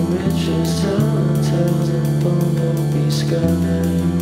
riches, telltales, and bumblebees sky.